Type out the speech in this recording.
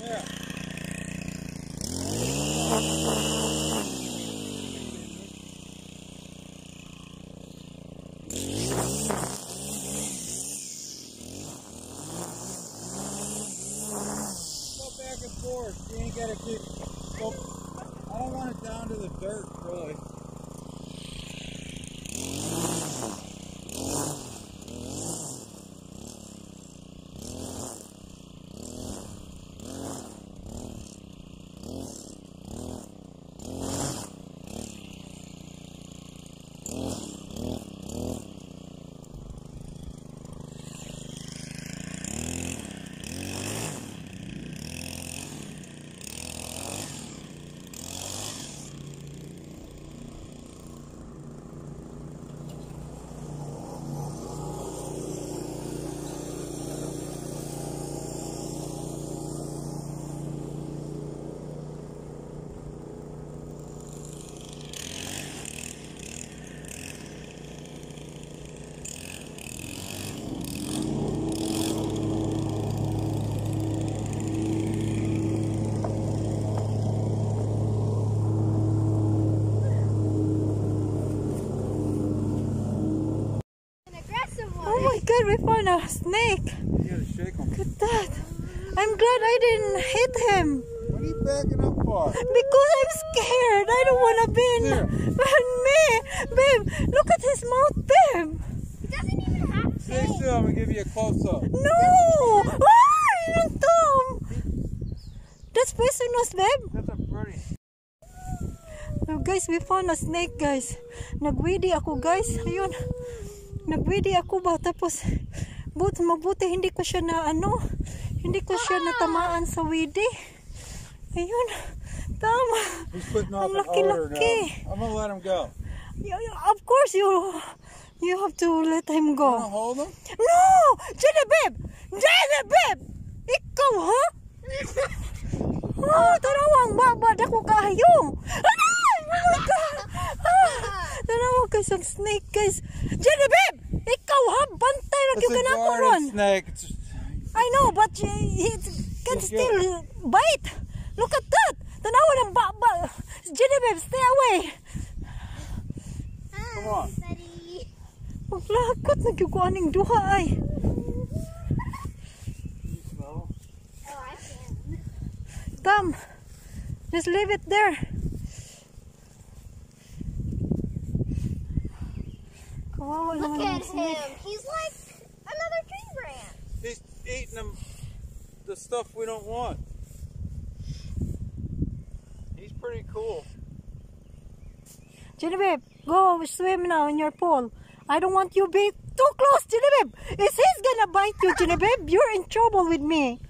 back and forth. You ain't gotta keep. I don't want it down to the dirt, really. One. My god, we found a snake. You gotta shake them. Look at that. I'm glad I didn't hit him. What are you backing up for? Because I'm scared. I don't want to be in. Here. But me, babe, look at his mouth, babe. He doesn't even have a Stay face. still. I'm gonna give you a close up. No! Ah, yung Tom! That's poisonous, babe. That's a pretty. Oh, guys, we found a snake, guys. Nagwidi ako, guys. Ayun. Nagwidi ako ba? Tapos, but mabuti hindi ko siya na ano, hindi ko siya natamaan sa widi. Ayun. Tama. Ang laki-laki. I'm gonna let him go. Of course, you you have to let him You go. hold him? No! Jenny, babe! Ikaw, ha? Oh, tanawang babad ako kahayong. Ay! Bantay lagi It's ka a na ako garden ron. snake. I know, but he, he can It's still good. bite. Look at that! Tanawang ng baba. Jenny, babe, stay away. Come on. Buddy. Maglakot, nagyuguaning duha ay. You smell? Oh, Tom, just leave it there. Kawawa Look naman at ang snake. him. He's like another tree branch. He's eating them, the stuff we don't want. He's pretty cool. Genevieve, go swim now in your pool. I don't want you to be too close, Genevieve. Is he's gonna bite you, Genevieve? You're in trouble with me.